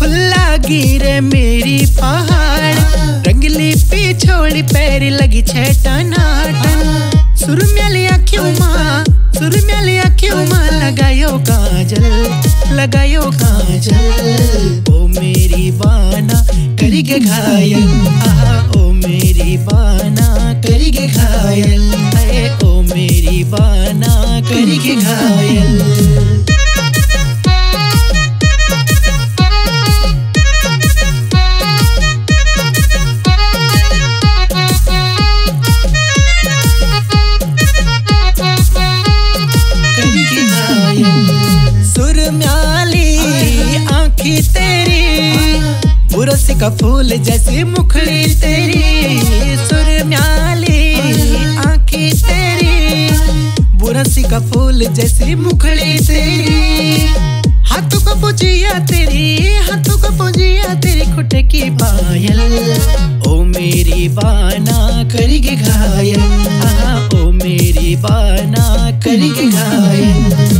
लगी रे मेरी पहाड़। रंगली पिछोड़ी पैर लगी छेटा नाटन सुर मेली माँ? सुर मेली माँ? लगायो काजल लगायो काजल। ओ मेरी बाना करी के घायल। आहा, ओ मेरी बाना करी के घायल। अरे, ओ मेरी बाना करी के घायल। का फूल जैसी मुखड़ी तेरी, सुर म्याली, आंखी तेरी बुरस का फूल जैसी मुखड़ी तेरी। हाथों को पूजिया तेरी, हाथों को पूजिया तेरी खुटे की पायल ओ मेरी बाना करेगी घायल ओ मेरी बाना करेगी घायल।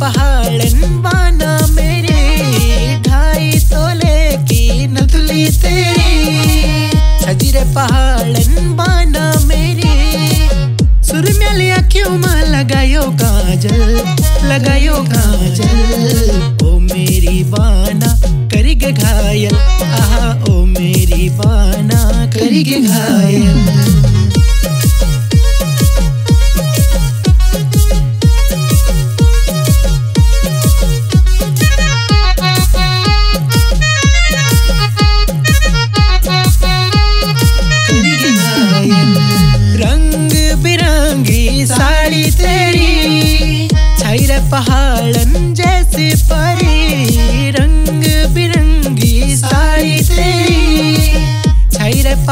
पहाड़न बाना मेरे, ढाई तोले की नथुली तेरी। छजरे पहाड़न बाना मेरे, सुर मेले अखियों में लगायो काजल लगायो काजल। ओ मेरी बाना, करिगे घायल, आहा ओ मेरी बाना, करिगे घायल।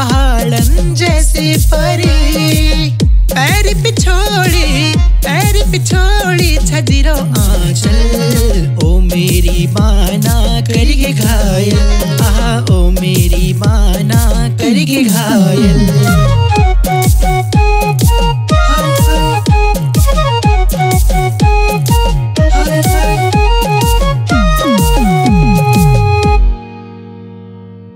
पहाड़न जैसी परी। पैर पिछोड़ी पैर पिछोड़ी छजरो आंचल। ओ मेरी माना करिए घायल। आहा, ओ मेरी माना करिए घायल।